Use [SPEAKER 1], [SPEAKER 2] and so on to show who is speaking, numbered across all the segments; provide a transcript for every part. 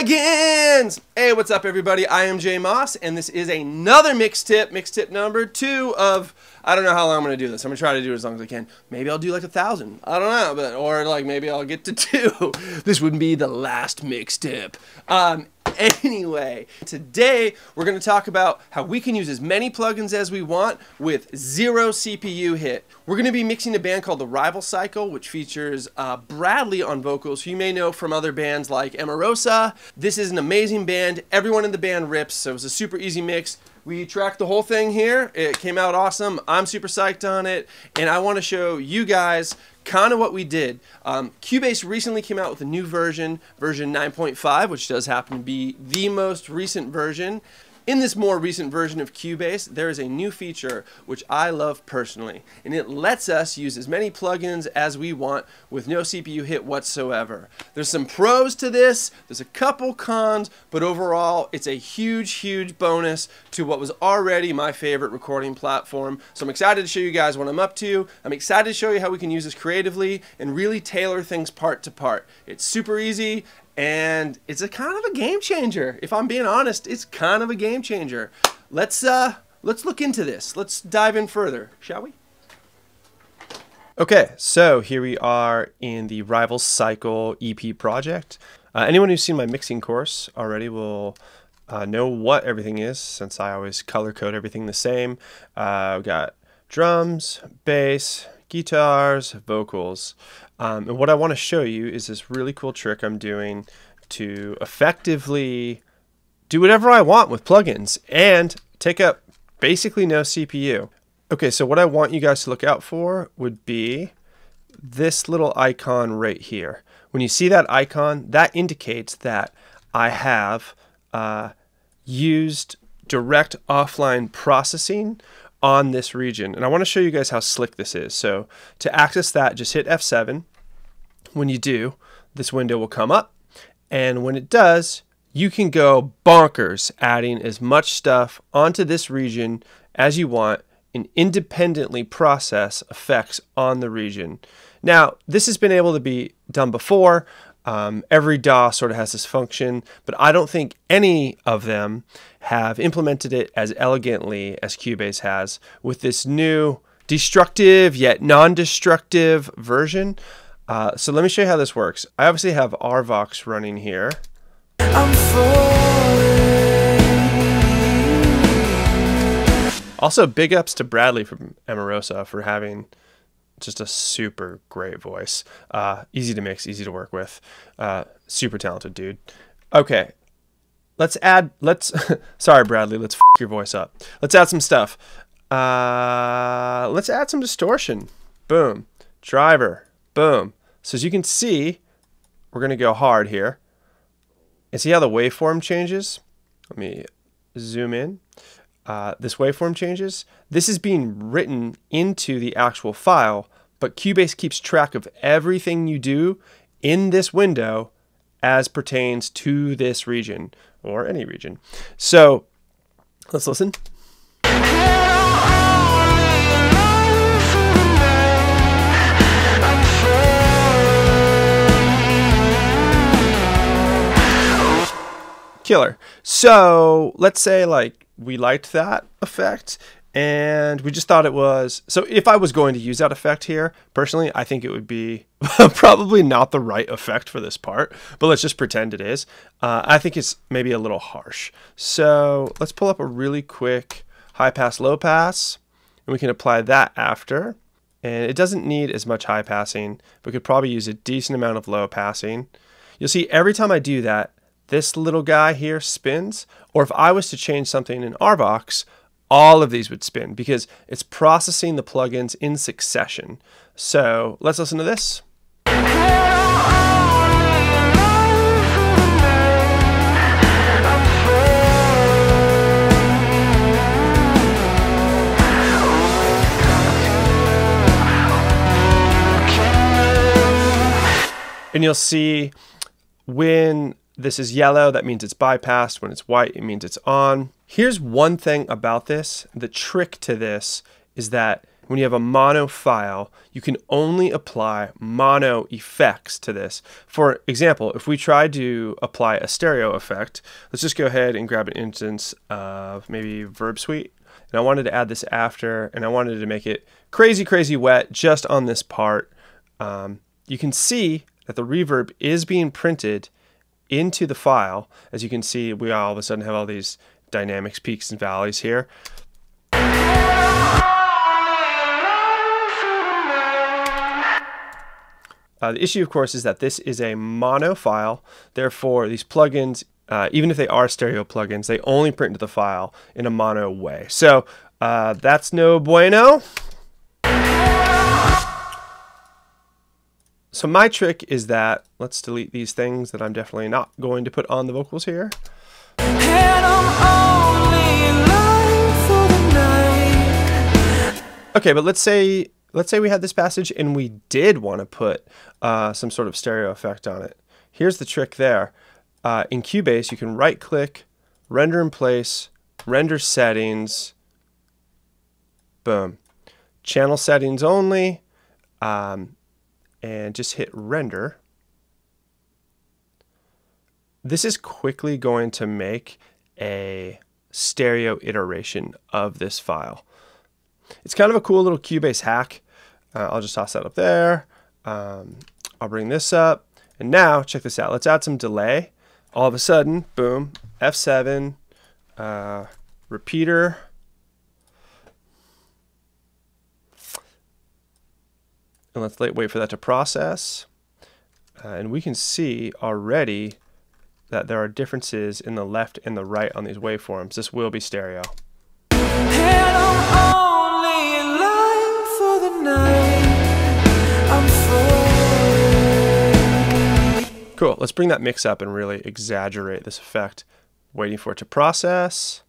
[SPEAKER 1] Hey, what's up, everybody? I am Jay Maas, and this is another mix tip, mix tip number two of. I don't know how long I'm gonna do this. I'm gonna try to do it as long as I can. Maybe I'll do like a thousand. I don't know, but or like maybe I'll get to two. This would be the last mix tip. Um, Anyway, today we're going to talk about how we can use as many plugins as we want with zero CPU hit. We're going to be mixing a band called The Rival Cycle, which features uh, Bradley on vocals, who you may know from other bands like Emarosa. This is an amazing band. Everyone in the band rips, so it was a super easy mix. We tracked the whole thing here. It came out awesome. I'm super psyched on it, and I want to show you guys kind of what we did. Um, Cubase recently came out with a new version, version 9.5, which does happen to be the most recent version. In this more recent version of Cubase, there is a new feature which I love personally, and it lets us use as many plugins as we want with no CPU hit whatsoever. There's some pros to this, there's a couple cons, but overall it's a huge, huge bonus to what was already my favorite recording platform. So I'm excited to show you guys what I'm up to. I'm excited to show you how we can use this creatively and really tailor things part to part. It's super easy and it's a kind of a game changer. If I'm being honest, it's kind of a game changer. Let's uh let's look into this. Let's dive in further, shall we? Okay, so here we are in the Rival Cycle EP project. Uh, anyone who's seen my mixing course already will uh, know what everything is, since I always color code everything the same. Uh, we got drums, bass, guitars, vocals. Um, and what I want to show you is this really cool trick I'm doing to effectively do whatever I want with plugins and take up basically no CPU. Okay, so what I want you guys to look out for would be this little icon right here. When you see that icon, that indicates that I have uh, used direct offline processing on this region. And I want to show you guys how slick this is. So to access that, just hit F7. When you do, this window will come up. And when it does, you can go bonkers adding as much stuff onto this region as you want and independently process effects on the region. Now, this has been able to be done before. Um, every DAW sort of has this function, but I don't think any of them have implemented it as elegantly as Cubase has with this new destructive yet non-destructive version. Uh, so let me show you how this works. I obviously have RVox running here. Also, big ups to Bradley from Emarosa for having just a super great voice. Uh, easy to mix, easy to work with. Uh, super talented dude. Okay, let's add. Let's. sorry, Bradley. Let's f- your voice up. Let's add some stuff. Uh, let's add some distortion. Boom. Driver. Boom. So as you can see, we're gonna go hard here. And see how the waveform changes? Let me zoom in. Uh, this waveform changes. This is being written into the actual file, but Cubase keeps track of everything you do in this window as pertains to this region or any region. So let's listen. Killer. So let's say like we liked that effect and we just thought it was so if i was going to use that effect here personally i think it would be probably not the right effect for this part but let's just pretend it is. Uh, i think it's maybe a little harsh. So let's pull up a really quick high pass low pass and we can apply that after. And it doesn't need as much high passing we could probably use a decent amount of low passing. You'll see every time i do that this little guy here spins, or if I was to change something in RVox, all of these would spin because it's processing the plugins in succession. So let's listen to this. And you'll see when this is yellow, that means it's bypassed. When it's white, it means it's on. Here's one thing about this. The trick to this is that when you have a mono file, you can only apply mono effects to this. For example, if we try to apply a stereo effect, let's just go ahead and grab an instance of maybe Verb Suite. And I wanted to add this after, and I wanted to make it crazy, crazy wet just on this part. Um, you can see that the reverb is being printed into the file. As you can see, we all of a sudden have all these dynamics, peaks, and valleys here. Uh, the issue, of course, is that this is a mono file. Therefore, these plugins, uh, even if they are stereo plugins, they only print into the file in a mono way. So uh, that's no bueno. So my trick is that, let's delete these things that I'm definitely not going to put on the vocals here. Okay, but let's say let's say we had this passage and we did want to put uh, some sort of stereo effect on it. Here's the trick there. Uh, in Cubase, you can right click, render in place, render settings, boom. Channel settings only, um, and just hit render. This is quickly going to make a stereo iteration of this file. It's kind of a cool little Cubase hack. Uh, I'll just toss that up there. Um, I'll bring this up. And now, check this out. Let's add some delay. All of a sudden, boom, F7, uh, repeater. And let's wait for that to process. Uh, and we can see already that there are differences in the left and the right on these waveforms. This will be stereo. Cool, let's bring that mix up and really exaggerate this effect. Waiting for it to process.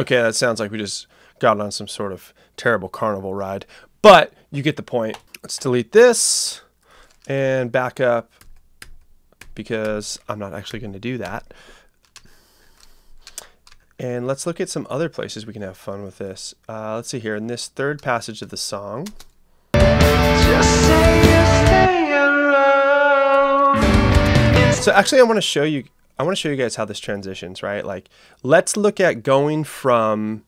[SPEAKER 1] Okay, that sounds like we just got on some sort of terrible carnival ride, but you get the point. Let's delete this and back up because I'm not actually going to do that. And let's look at some other places we can have fun with this. Uh, let's see here, in this third passage of the song. So actually I want to show you I want to show you guys how this transitions, right? Like let's look at going from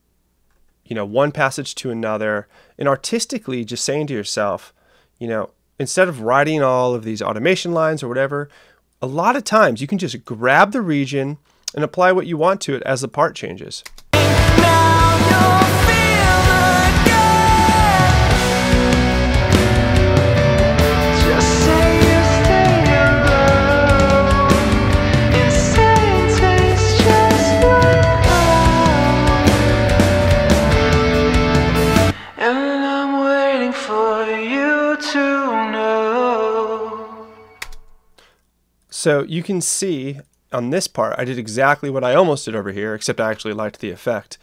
[SPEAKER 1] you know, one passage to another and artistically just saying to yourself, you know, instead of writing all of these automation lines or whatever, a lot of times you can just grab the region and apply what you want to it as the part changes. So you can see on this part, I did exactly what I almost did over here, except I actually liked the effect.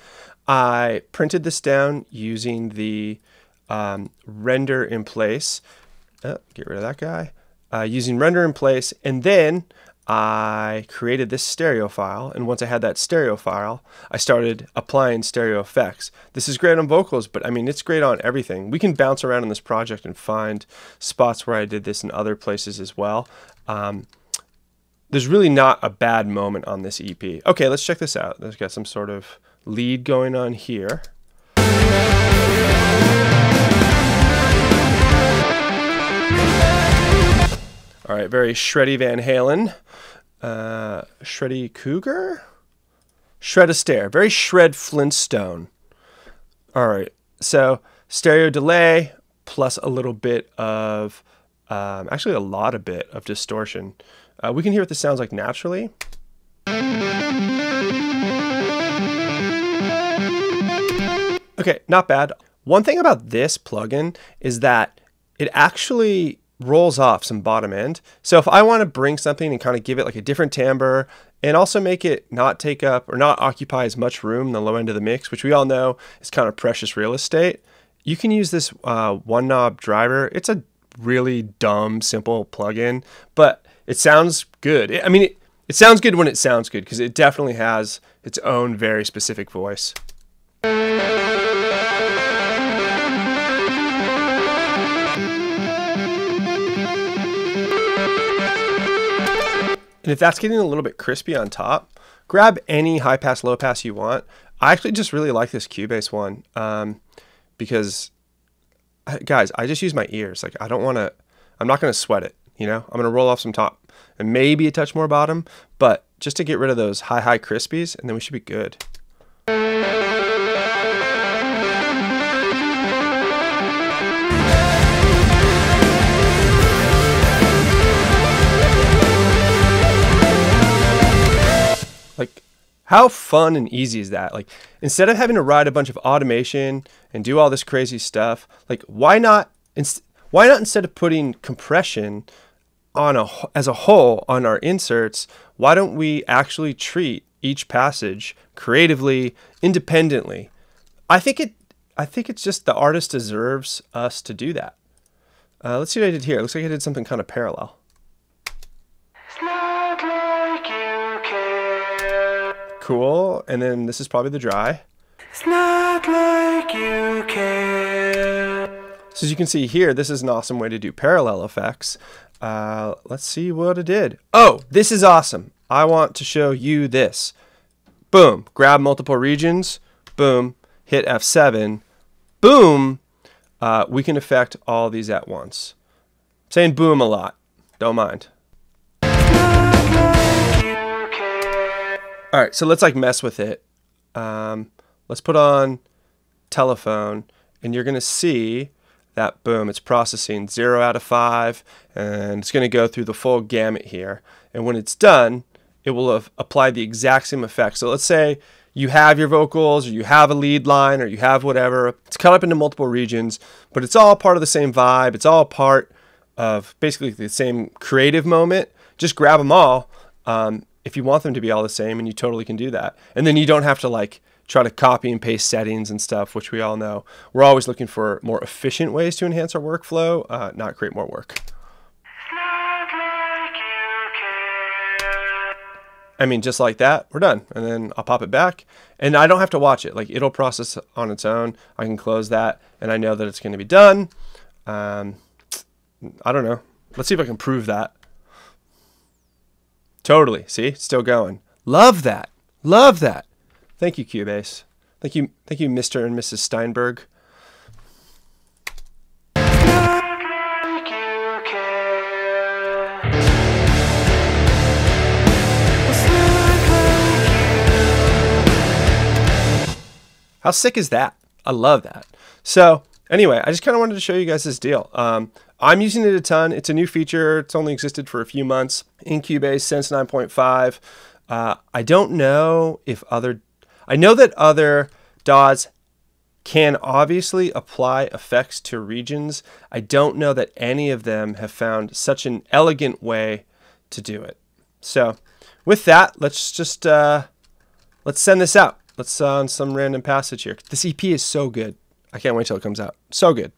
[SPEAKER 1] I printed this down using the um, render in place. Oh, get rid of that guy. Uh, using render in place, and then I created this stereo file, and once I had that stereo file, I started applying stereo effects. This is great on vocals, but I mean, it's great on everything. We can bounce around in this project and find spots where I did this in other places as well. Um, there's really not a bad moment on this EP. Okay, let's check this out. There's got some sort of lead going on here. All right, very shreddy Van Halen. Uh, shreddy Cougar? Shred Astaire. Very shred Flintstone. All right, so stereo delay plus a little bit of, um, actually a lot of bit of distortion. Uh, we can hear what this sounds like naturally. Okay, not bad. One thing about this plugin is that it actually rolls off some bottom end. So if I want to bring something and kind of give it like a different timbre and also make it not take up or not occupy as much room in the low end of the mix, which we all know is kind of precious real estate, you can use this uh, one knob driver. It's a really dumb, simple plugin, but it sounds good. I mean, it, It sounds good when it sounds good because it definitely has its own very specific voice. And if that's getting a little bit crispy on top, grab any high pass, low pass you want. I actually just really like this Cubase one um, because, guys, I just use my ears. Like, I don't want to, I'm not going to sweat it. You know, I'm going to roll off some top and maybe a touch more bottom, but just to get rid of those high, high crispies, and then we should be good. Like, how fun and easy is that? Like, instead of having to write a bunch of automation and do all this crazy stuff, like, why not? Why not instead of putting compression on a as a whole on our inserts, why don't we actually treat each passage creatively, independently? I think it. I think it's just the artist deserves us to do that. Uh, let's see what I did here. It looks like I did something kind of parallel. Cool. And then this is probably the dry. It's not like you care. So as you can see here, this is an awesome way to do parallel effects. Uh, let's see what it did. Oh, this is awesome. I want to show you this. Boom. Grab multiple regions. Boom. Hit F7. Boom. Uh, we can affect all these at once. I'm saying boom a lot. Don't mind. All right, so let's like mess with it. Um, let's put on telephone, and you're gonna see that boom, it's processing zero out of five, and it's gonna go through the full gamut here. And when it's done, it will applied the exact same effect. So let's say you have your vocals, or you have a lead line, or you have whatever. It's cut up into multiple regions, but it's all part of the same vibe. It's all part of basically the same creative moment. Just grab them all. Um, if you want them to be all the same and you totally can do that and then you don't have to like try to copy and paste settings and stuff which we all know we're always looking for more efficient ways to enhance our workflow uh, not create more work I mean, just like that, we're done. And then I'll pop it back. And I don't have to watch it. Like, it'll process on its own. I can close that, and I know that it's going to be done. Um, I don't know. Let's see if I can prove that. Totally. See, still going. Love that. Love that. Thank you, Cubase. Thank you, thank you, Mr. and Mrs. Steinberg. How sick is that? I love that. So anyway, I just kind of wanted to show you guys this deal. Um, I'm using it a ton. It's a new feature. It's only existed for a few months in Cubase since 9.5. Uh, I don't know if other, I know that other DAWs can obviously apply effects to regions. I don't know that any of them have found such an elegant way to do it. So with that, let's just, uh, let's send this out. Let's uh, on some random passage here. This EP is so good. I can't wait till it comes out. So good.